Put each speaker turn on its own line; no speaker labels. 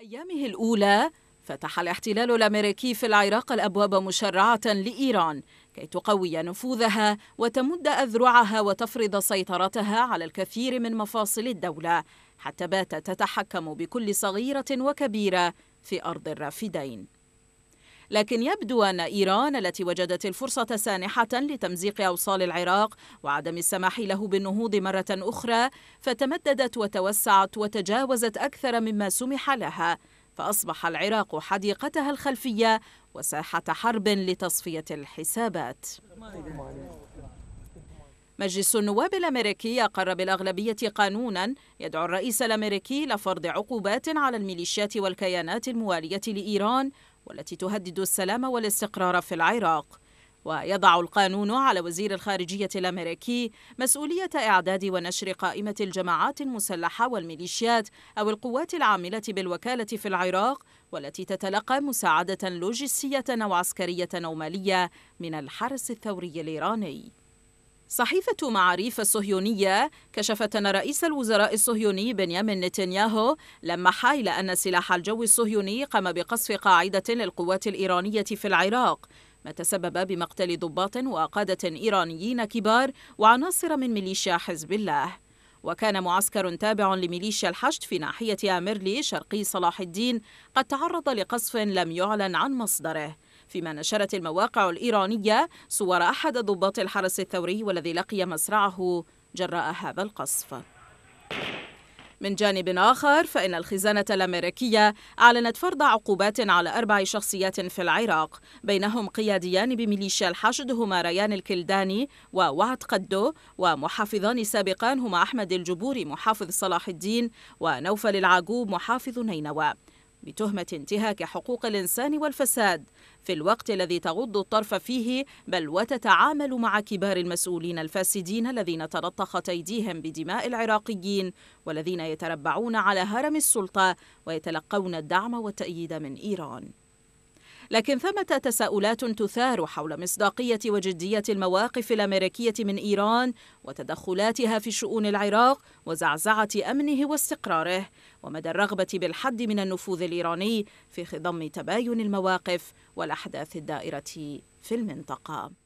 أيامه الأولى فتح الاحتلال الأمريكي في العراق الأبواب مشرعة لإيران كي تقوي نفوذها وتمد أذرعها وتفرض سيطرتها على الكثير من مفاصل الدولة حتى باتت تتحكم بكل صغيرة وكبيرة في أرض الرافدين. لكن يبدو أن إيران التي وجدت الفرصة سانحة لتمزيق أوصال العراق وعدم السماح له بالنهوض مرة أخرى فتمددت وتوسعت وتجاوزت أكثر مما سمح لها فأصبح العراق حديقتها الخلفية وساحة حرب لتصفية الحسابات. مجلس النواب الأمريكي أقر بالأغلبية قانونا يدعو الرئيس الأمريكي لفرض عقوبات على الميليشيات والكيانات الموالية لإيران والتي تهدد السلام والاستقرار في العراق. ويضع القانون على وزير الخارجية الأمريكي مسؤولية إعداد ونشر قائمة الجماعات المسلحة والميليشيات أو القوات العاملة بالوكالة في العراق والتي تتلقى مساعدة لوجستية أو عسكرية أو مالية من الحرس الثوري الإيراني. صحيفة معاريف الصهيونية كشفت أن رئيس الوزراء الصهيوني بنيامين نتنياهو لمح إلى أن سلاح الجو الصهيوني قام بقصف قاعدة للقوات الإيرانية في العراق ما تسبب بمقتل ضباط وقادة إيرانيين كبار وعناصر من ميليشيا حزب الله. وكان معسكر تابع لميليشيا الحشد في ناحية أميرلي شرقي صلاح الدين قد تعرض لقصف لم يعلن عن مصدره. فيما نشرت المواقع الإيرانية صور أحد ضباط الحرس الثوري والذي لقي مصرعه جراء هذا القصف. من جانب آخر فإن الخزانة الأمريكية أعلنت فرض عقوبات على أربع شخصيات في العراق بينهم قياديان بميليشيا الحشد هما ريان الكلداني ووعد قدو ومحافظان سابقان هما أحمد الجبوري محافظ صلاح الدين ونوفل العاقوب محافظ نينوى. بتهمة انتهاك حقوق الإنسان والفساد في الوقت الذي تغض الطرف فيه بل وتتعامل مع كبار المسؤولين الفاسدين الذين تلطخت أيديهم بدماء العراقيين والذين يتربعون على هرم السلطة ويتلقون الدعم والتأييد من إيران. لكن ثمة تساؤلات تثار حول مصداقية وجدية المواقف الأمريكية من إيران وتدخلاتها في شؤون العراق وزعزعة أمنه واستقراره ومدى الرغبة بالحد من النفوذ الإيراني في خضم تباين المواقف والأحداث الدائرة في المنطقة.